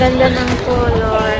ganda ng color.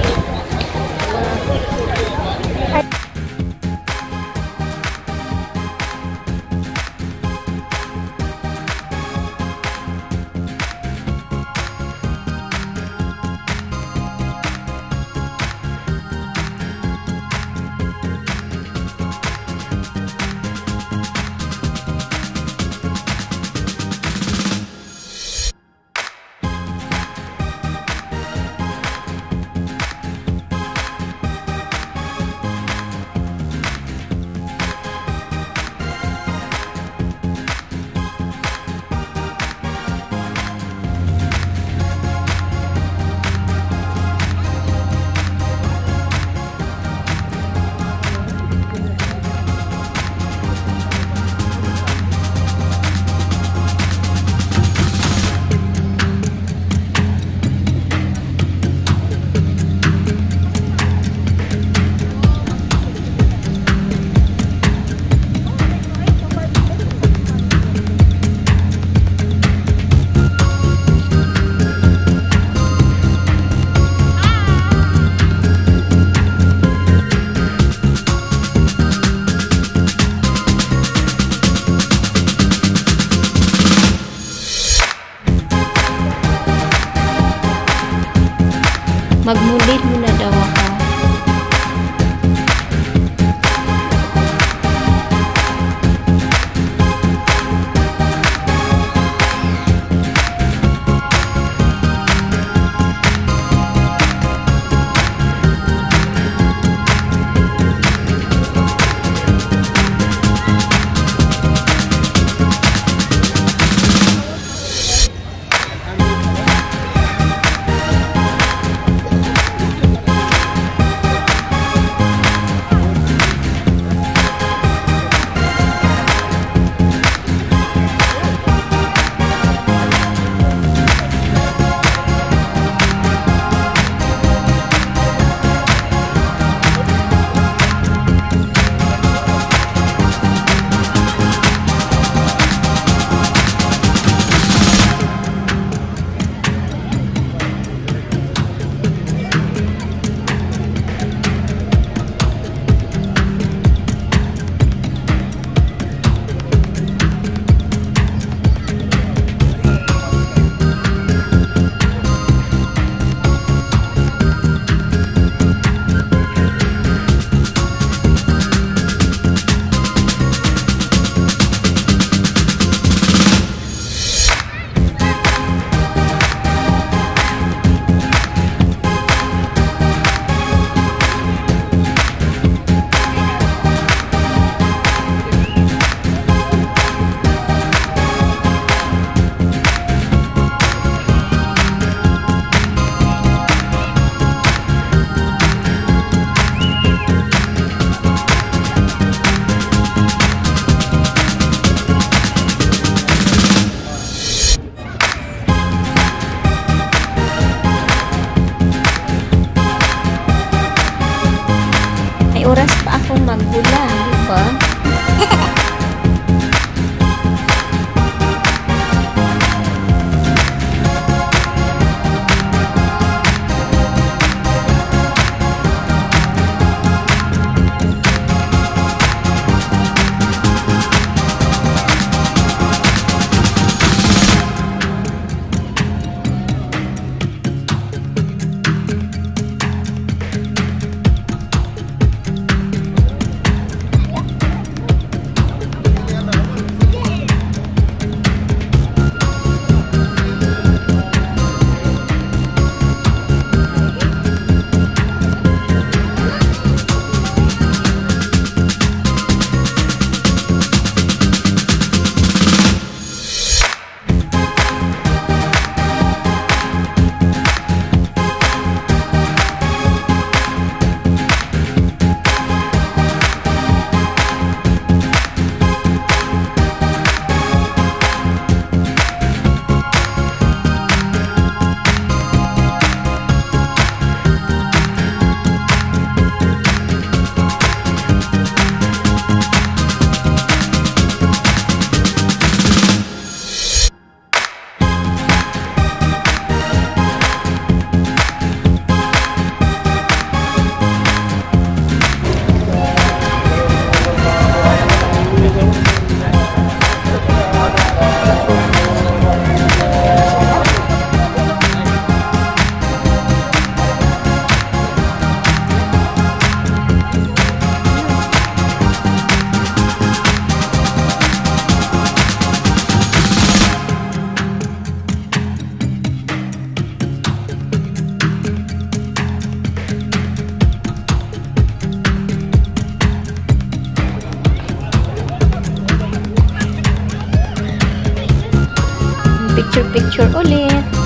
picture only.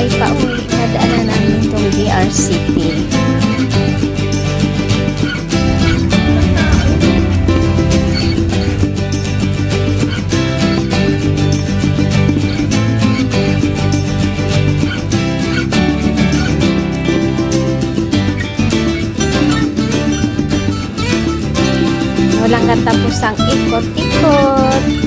ay pauwi na daanan namin itong DR City. walang katapusang ikot-ikot.